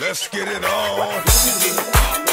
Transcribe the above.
Let's get it on.